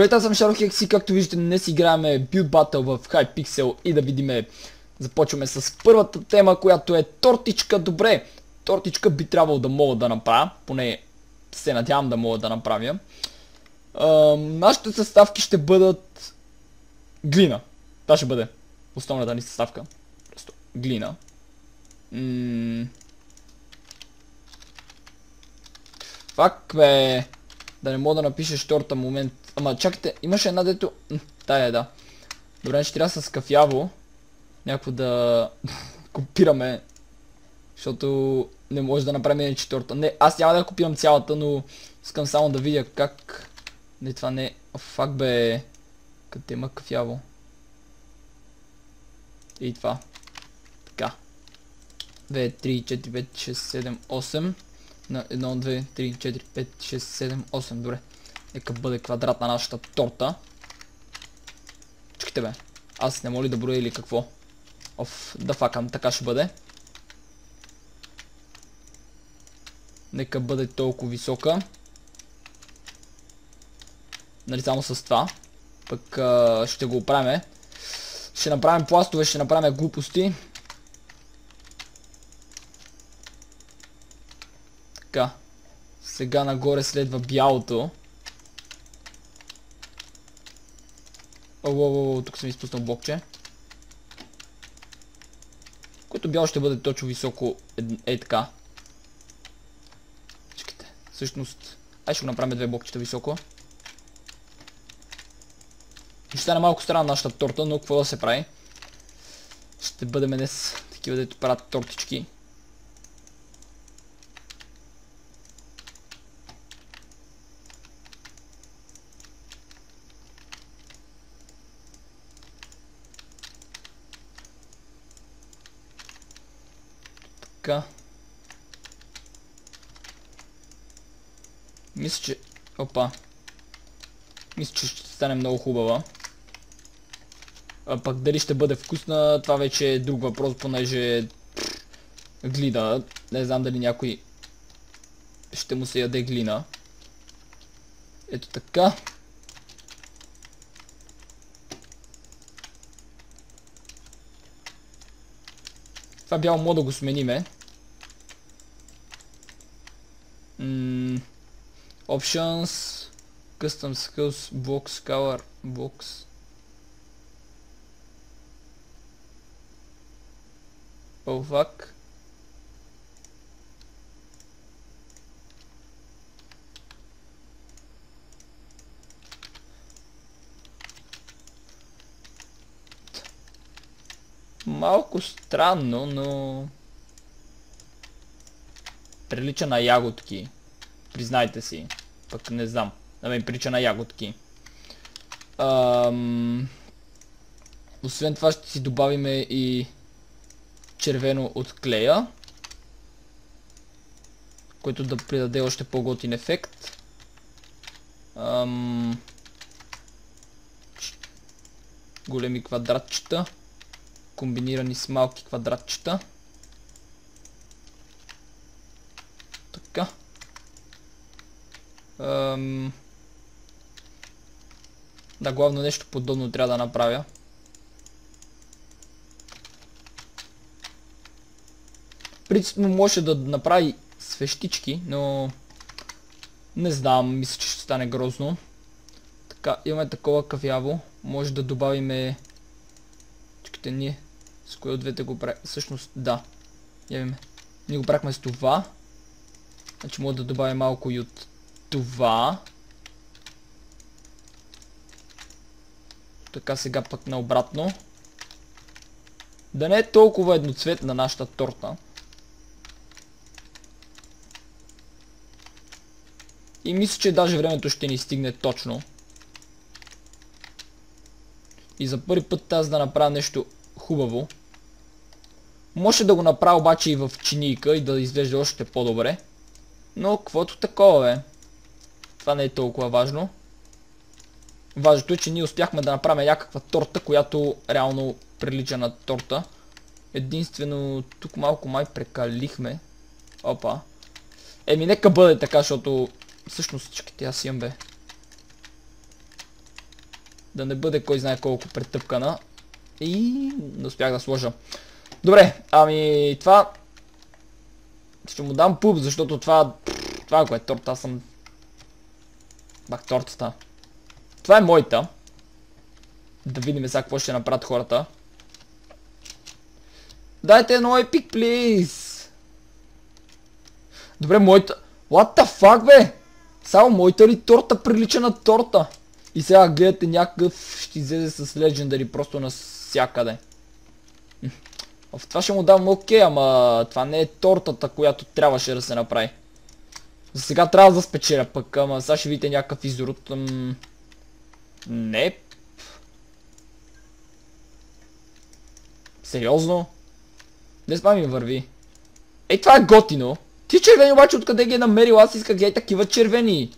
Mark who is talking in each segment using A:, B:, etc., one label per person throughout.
A: Здравейте, аз съм Шарохекс и както виждате днес играем Build Battle в Hypixel и да видим Започваме с първата тема, която е тортичка. Добре, тортичка би трябвало да мога да направя, поне се надявам да мога да направя. Нашите съставки ще бъдат глина. Това ще бъде основната ни съставка. Просто глина. М Фак бе. Да не мога да напишеш торта момент. Ама чакайте, имаше една дето... Тая е, да. Добре, ще трябва с кафяво. Някакво да копираме. Защото не може да направим иначе торта. Не, аз няма да копирам цялата, но искам само да видя как... Не, това не... Фак бе... Къде има кафяво? И това. Така. 2, 3, 4, 5, 6, 7, 8 на 1, 2, 3, 4, 5, 6, 7, 8. Добре. Нека бъде квадрат на нашата торта. Чакайте бе. Аз не моля да броя или какво? Оф, да факам. Така ще бъде. Нека бъде толкова висока. Нали само с това. Пък а, ще го оправим. Ще направим пластове, ще направим глупости. Така. Сега нагоре следва бялото. О, о, о, тук съм изпуснал блокче. Което бяло ще бъде точно високо е, така. Чекайте. Всъщност, ай ще го направим две блокчета високо. Ще стане малко странна нашата торта, но какво да се прави? Ще бъдем днес такива, дето правят тортички. Така. Мисля, че... Опа. Мисля, че ще стане много хубава. А пък дали ще бъде вкусна, това вече е друг въпрос, понеже... Глина. Не знам дали някой ще му се яде глина. Ето така. Това бяло мога да го смениме. Mm, options, custom skills, box, color, box. Oh fuck. Малко странно, но... Прилича на ягодки. Признайте си. Пък не знам. Да ме прилича на ягодки. Ам... Освен това ще си добавиме и червено от клея. Който да придаде още по-готин ефект. Ам... Големи квадратчета комбинирани с малки квадратчета. Така. Ам... Да, главно нещо подобно трябва да направя. Принципно може да направи свещички, но не знам, мисля, че ще стане грозно. Така, имаме такова кавяво. Може да добавиме... Чекайте ние. С кое от двете го правим? Всъщност, да. Явиме. Ние го правихме с това. Значи мога да добавя малко и от това. Така сега пък наобратно. Да не е толкова едноцветна нашата торта. И мисля, че даже времето ще ни стигне точно. И за първи път тази да направя нещо хубаво. Може да го направя обаче и в чинийка и да изглежда още по-добре. Но каквото такова е. Това не е толкова важно. Важното е, че ние успяхме да направим някаква торта, която реално прилича на торта. Единствено, тук малко май прекалихме. Опа. Еми, нека бъде така, защото... Всъщност, чакайте, аз имам бе. Да не бъде кой знае колко претъпкана. И не успях да сложа. Добре, ами това... Ще му дам пуп, защото това... Това е е торт, аз съм... Бах тортата. Това е моята. Да видим сега какво ще направят хората. Дайте едно епик, плиз! Добре, моята... What the fuck, бе? Само моята ли торта прилича на торта? И сега гледате някакъв ще излезе с Legendary просто навсякъде. В това ще му дам окей, ама това не е тортата, която трябваше да се направи. За сега трябва да спечеля пък, ама сега ще видите някакъв изрод. Не. Сериозно? Не спа ми върви. Ей, това е готино. Ти червени обаче откъде ги е намерил? Аз исках ги такива червени.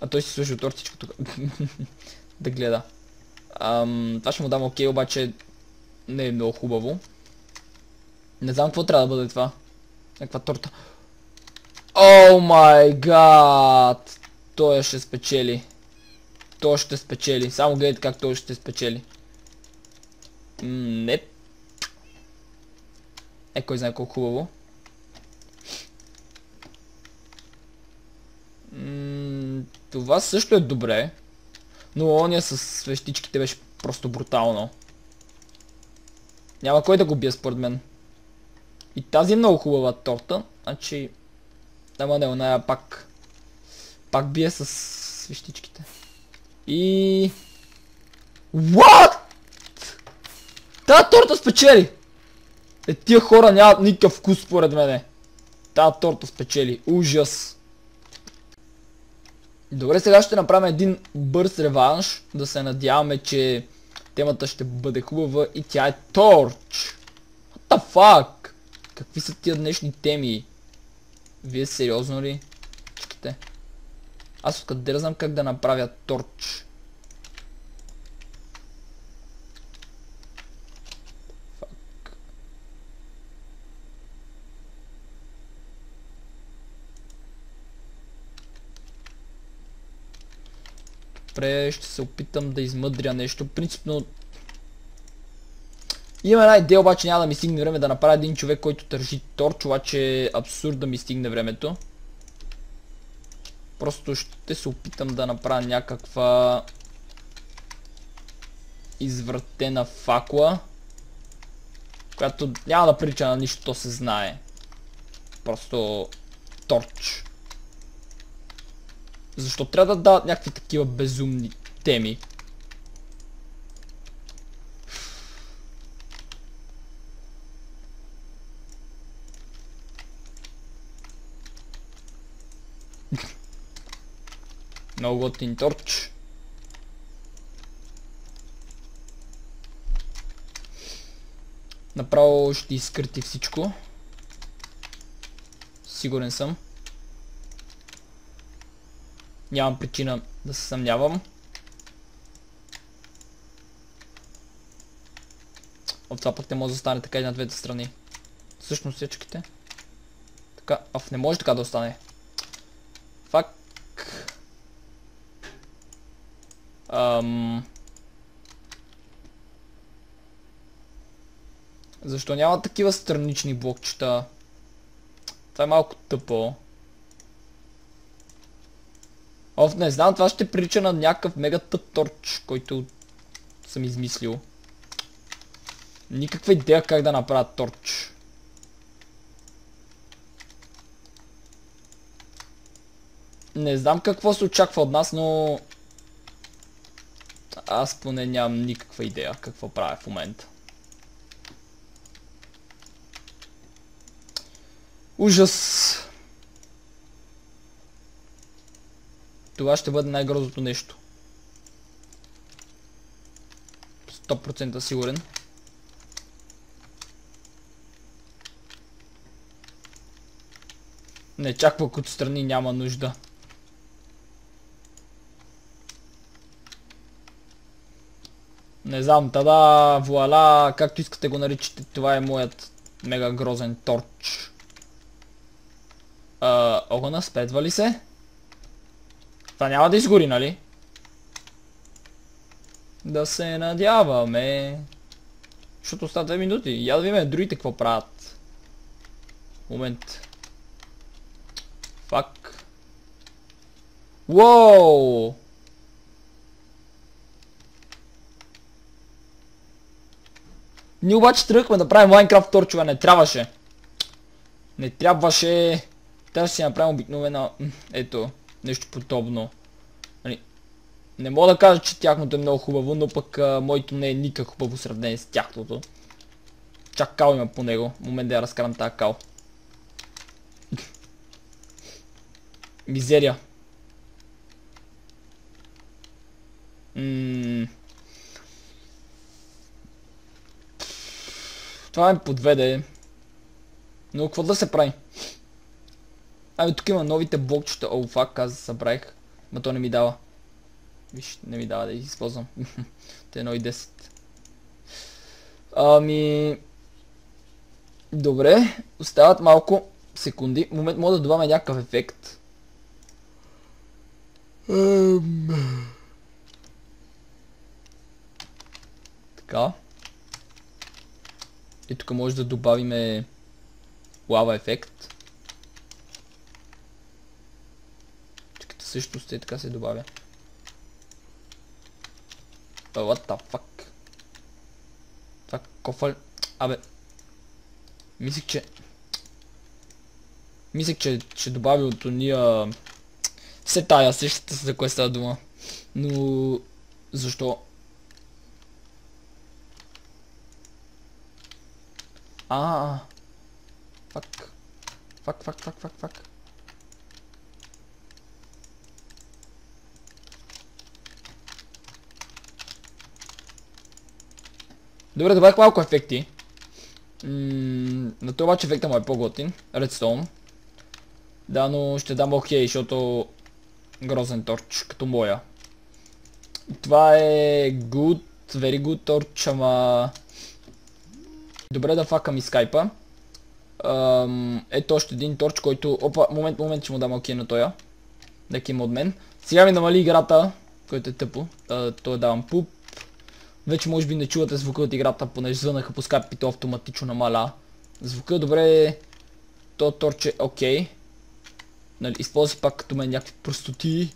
A: А той си служи тортичка тук. да гледа. Ам, това ще му дам окей, обаче не е много хубаво. Не знам какво трябва да бъде това. Някаква торта. О май гад! Той ще спечели. Той ще спечели. Само гледайте как той ще спечели. Не. Е, кой знае колко хубаво. това също е добре. Но ония с свещичките беше просто брутално. Няма кой да го бие според мен. И тази е много хубава торта. Значи... Ама не, оная пак... Пак бие с свещичките. И... What? Та торта спечели! Е, тия хора нямат никакъв вкус според мене. Та торта спечели. Ужас. Добре, сега ще направим един бърз реванш. Да се надяваме, че темата ще бъде хубава и тя е Торч. What the fuck? Какви са тия днешни теми? Вие сериозно ли? Чекайте. Аз откъде да знам как да направя Торч? Добре, ще се опитам да измъдря нещо. Принципно... Има една идея, обаче няма да ми стигне време да направя един човек, който държи торч, обаче е абсурд да ми стигне времето. Просто ще се опитам да направя някаква извратена факла, която няма да прилича на нищо, то се знае. Просто торч. Защо трябва да дават някакви такива безумни теми? Много готин торч. Направо ще изкърти всичко. Сигурен съм. Нямам причина да се съмнявам. От това пък не може да стане така и на двете страни. Всъщност всичките. Така, аф, не може така да остане. Фак. Ам... Защо няма такива странични блокчета? Това е малко тъпо. Оф, не знам, това ще прилича на някакъв мега тъп торч, който съм измислил. Никаква идея как да направя торч. Не знам какво се очаква от нас, но... Аз поне нямам никаква идея какво правя в момента. Ужас! Това ще бъде най-грозното нещо. 100% сигурен. Не, чак пък отстрани няма нужда. Не знам, тада, вуала, както искате го наричате, това е моят мега грозен торч. огъна спедва ли се? Това няма да изгори, нали? Да се надяваме. Защото остават 2 минути. Я да видим другите какво правят. Момент. Фак. Уоу! Ние обаче тръгнахме да правим Minecraft торчове, не трябваше. Не трябваше. Трябва да си направим обикновена... Ето, нещо подобно. Нали, не мога да кажа, че тяхното е много хубаво, но пък моето не е никак хубаво сравнение с тяхното. Чак кал има по него. Момент да я разкарам тази кал. Мизерия. Това ме подведе. Но какво да се прави? Ами тук има новите блокчета. О, фак, аз събравих. Ма то не ми дава. Виж, не ми дава да ги използвам. Те 1 и 10. Ами... Добре, остават малко секунди. Момент мога да добавя някакъв ефект. Така. И тук може да добавиме лава ефект. Също сте така се добавя. What the fuck? Това кофа... Абе... Мислих, че... Мислих, че ще добави от уния... Все тая, сещате се за кое става дума. Но... Защо? А, фак. Фак, фак, фак, фак, фак. Добре, добавих малко ефекти. на това обаче ефекта му е по-готин. Redstone. Да, но ще дам окей, защото грозен торч, като моя. Това е good, very good торч, ама... Добре да факам и скайпа. ето още един торч, който... Опа, момент, момент, че му дам окей на тоя. Нека има от мен. Сега ми намали играта, който е тъпо. Той давам пуп. Вече може би не чувате звука от играта, понеже звънаха по скайп и то автоматично намаля. Звука добре. То торч е окей. Нали, използва пак като мен някакви простоти.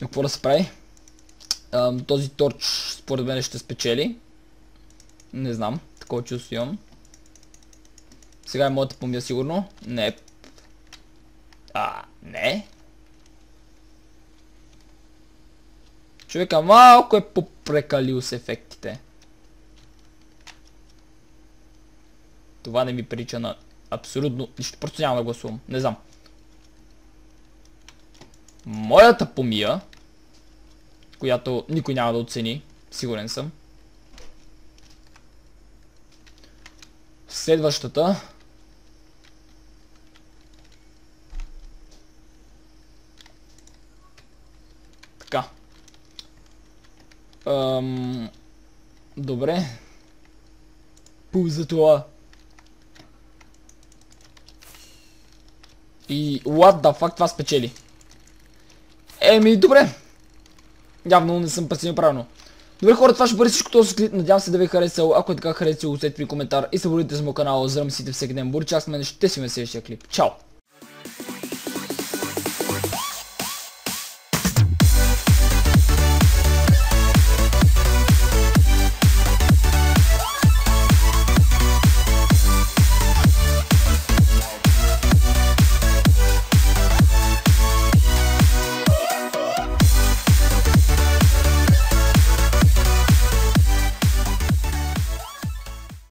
A: Но какво да се прави? този торч според мен ще спечели. Не знам, такова чувство имам. Сега е моята помия сигурно. Не. А, не. Човека малко е попрекалил с ефектите. Това не ми прилича на абсолютно нищо. Просто няма да гласувам. Не знам. Моята помия, която никой няма да оцени, сигурен съм. Следващата. Така. Ам... Добре. Пу за това. И what the fuck това спечели. Еми, добре. Явно не съм преценил правилно. Добре хора, това ще бъде всичко този клип. Надявам се да ви е харесало. Ако е така харесало, оставете ми коментар и се абонирайте за моят канал, за да мислите всеки ден. Борича с мен ще си ме следващия клип. Чао!